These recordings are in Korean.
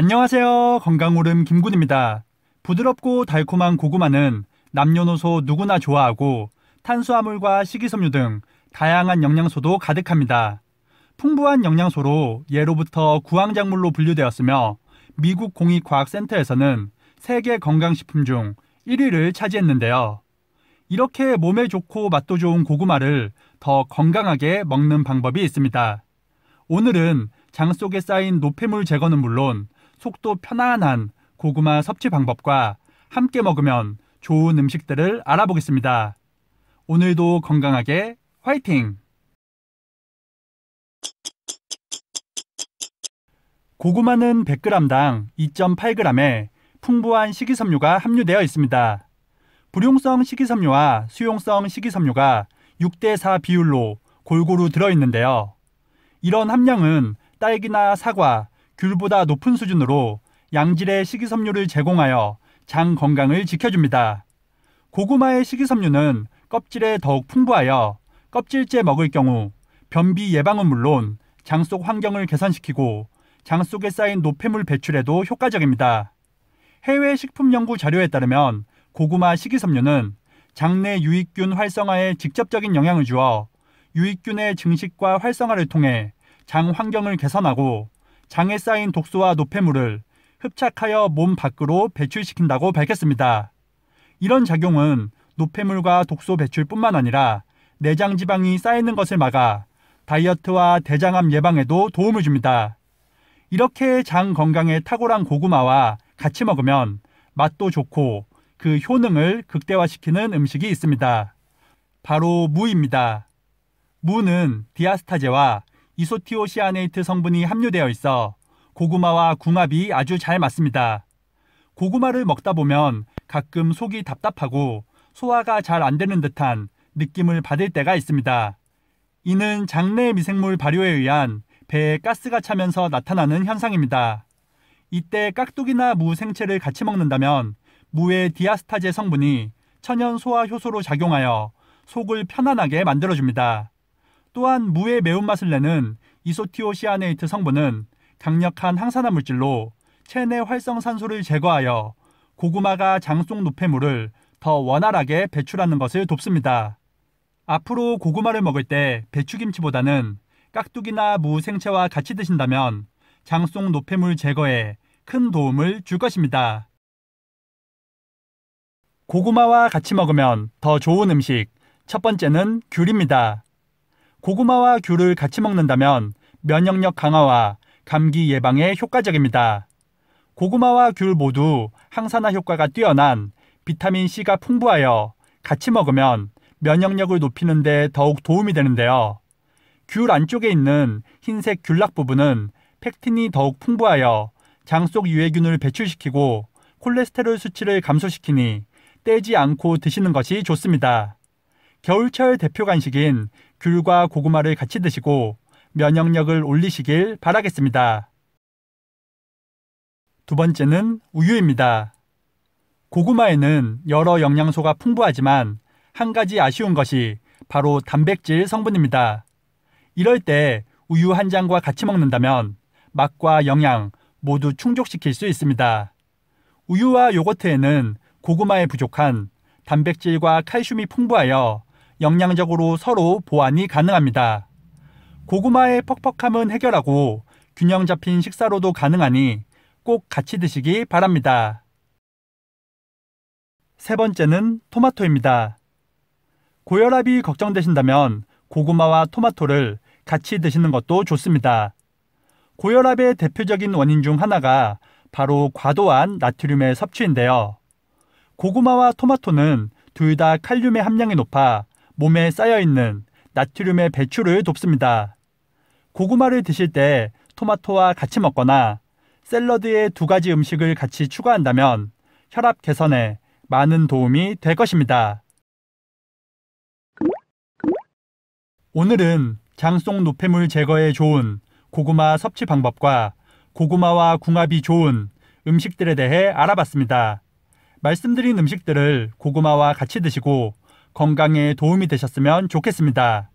안녕하세요. 건강오름 김군입니다. 부드럽고 달콤한 고구마는 남녀노소 누구나 좋아하고 탄수화물과 식이섬유 등 다양한 영양소도 가득합니다. 풍부한 영양소로 예로부터 구황작물로 분류되었으며 미국 공익과학센터에서는 세계 건강식품 중 1위를 차지했는데요. 이렇게 몸에 좋고 맛도 좋은 고구마를 더 건강하게 먹는 방법이 있습니다. 오늘은 장 속에 쌓인 노폐물 제거는 물론 속도 편안한 고구마 섭취 방법과 함께 먹으면 좋은 음식들을 알아보겠습니다. 오늘도 건강하게 화이팅! 고구마는 100g당 2.8g의 풍부한 식이섬유가 함유되어 있습니다. 불용성 식이섬유와 수용성 식이섬유가 6대4 비율로 골고루 들어있는데요. 이런 함량은 딸기나 사과, 귤보다 높은 수준으로 양질의 식이섬유를 제공하여 장 건강을 지켜줍니다. 고구마의 식이섬유는 껍질에 더욱 풍부하여 껍질째 먹을 경우 변비 예방은 물론 장 속 환경을 개선시키고 장 속에 쌓인 노폐물 배출에도 효과적입니다. 해외 식품 연구 자료에 따르면 고구마 식이섬유는 장내 유익균 활성화에 직접적인 영향을 주어 유익균의 증식과 활성화를 통해 장 환경을 개선하고 장에 쌓인 독소와 노폐물을 흡착하여 몸 밖으로 배출시킨다고 밝혔습니다. 이런 작용은 노폐물과 독소 배출뿐만 아니라 내장 지방이 쌓이는 것을 막아 다이어트와 대장암 예방에도 도움을 줍니다. 이렇게 장 건강에 탁월한 고구마와 같이 먹으면 맛도 좋고 그 효능을 극대화시키는 음식이 있습니다. 바로 무입니다. 무는 디아스타제와 이소티오시아네이트 성분이 함유되어 있어 고구마와 궁합이 아주 잘 맞습니다. 고구마를 먹다 보면 가끔 속이 답답하고 소화가 잘 안 되는 듯한 느낌을 받을 때가 있습니다. 이는 장내 미생물 발효에 의한 배에 가스가 차면서 나타나는 현상입니다. 이때 깍두기나 무 생채를 같이 먹는다면 무의 디아스타제 성분이 천연 소화 효소로 작용하여 속을 편안하게 만들어줍니다. 또한 무의 매운맛을 내는 이소티오시아네이트 성분은 강력한 항산화 물질로 체내 활성산소를 제거하여 고구마가 장 속 노폐물을 더 원활하게 배출하는 것을 돕습니다. 앞으로 고구마를 먹을 때 배추김치보다는 깍두기나 무 생채와 같이 드신다면 장 속 노폐물 제거에 큰 도움을 줄 것입니다. 고구마와 같이 먹으면 더 좋은 음식. 첫 번째는 귤입니다. 고구마와 귤을 같이 먹는다면 면역력 강화와 감기 예방에 효과적입니다. 고구마와 귤 모두 항산화 효과가 뛰어난 비타민C가 풍부하여 같이 먹으면 면역력을 높이는 데 더욱 도움이 되는데요. 귤 안쪽에 있는 흰색 귤락 부분은 팩틴이 더욱 풍부하여 장 속 유해균을 배출시키고 콜레스테롤 수치를 감소시키니 떼지 않고 드시는 것이 좋습니다. 겨울철 대표 간식인 귤과 고구마를 같이 드시고 면역력을 올리시길 바라겠습니다. 두 번째는 우유입니다. 고구마에는 여러 영양소가 풍부하지만 한 가지 아쉬운 것이 바로 단백질 성분입니다. 이럴 때 우유 한 잔과 같이 먹는다면 맛과 영양 모두 충족시킬 수 있습니다. 우유와 요거트에는 고구마에 부족한 단백질과 칼슘이 풍부하여 영양적으로 서로 보완이 가능합니다. 고구마의 퍽퍽함은 해결하고 균형 잡힌 식사로도 가능하니 꼭 같이 드시기 바랍니다. 세 번째는 토마토입니다. 고혈압이 걱정되신다면 고구마와 토마토를 같이 드시는 것도 좋습니다. 고혈압의 대표적인 원인 중 하나가 바로 과도한 나트륨의 섭취인데요. 고구마와 토마토는 둘 다 칼륨의 함량이 높아 몸에 쌓여있는 나트륨의 배출을 돕습니다. 고구마를 드실 때 토마토와 같이 먹거나 샐러드에 두 가지 음식을 같이 추가한다면 혈압 개선에 많은 도움이 될 것입니다. 오늘은 장 속 노폐물 제거에 좋은 고구마 섭취 방법과 고구마와 궁합이 좋은 음식들에 대해 알아봤습니다. 말씀드린 음식들을 고구마와 같이 드시고 건강에 도움이 되셨으면 좋겠습니다.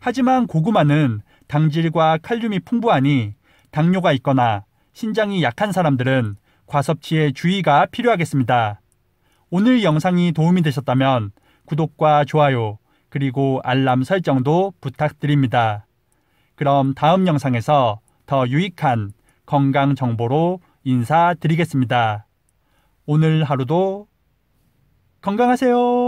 하지만 고구마는 당질과 칼륨이 풍부하니 당뇨가 있거나 신장이 약한 사람들은 과섭취에 주의가 필요하겠습니다. 오늘 영상이 도움이 되셨다면 구독과 좋아요 그리고 알람 설정도 부탁드립니다. 그럼 다음 영상에서 더 유익한 건강 정보로 인사드리겠습니다. 오늘 하루도 건강하세요.